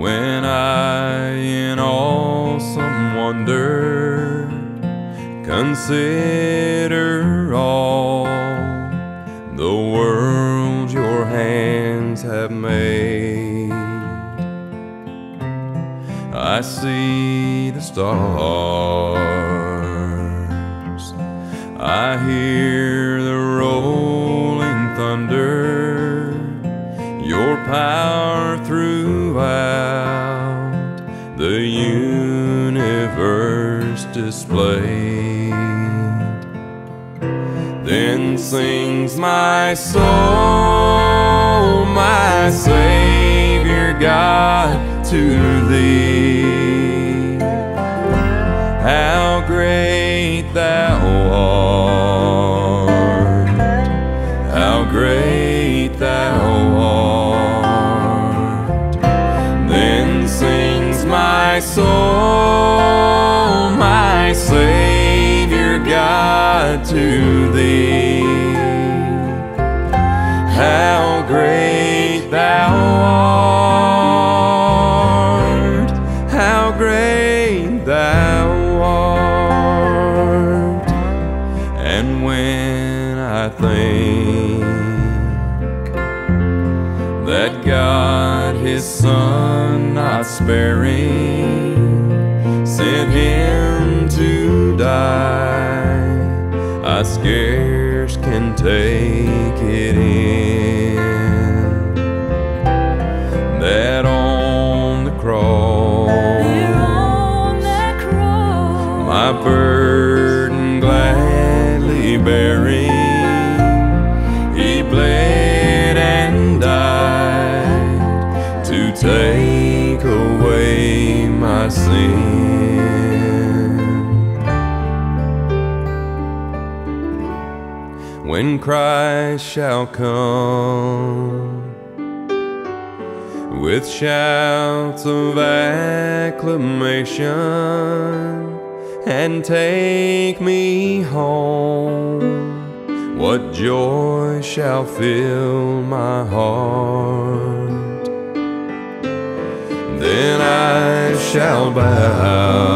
when I, in awesome wonder, consider all the world your hands have made. I see the stars, I hear power throughout the universe displayed. Then sings my soul, my Savior God, to thee. How great thou art, to thee. How great thou art, how great thou art. And when I think that God, his Son, not sparing, sent him to die, I scarce can take it in. That on the cross. On that cross, my burden gladly bearing, he bled and died to take away my sin. When Christ shall come with shouts of acclamation and take me home. What joy shall fill my heart? Then I shall bow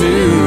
to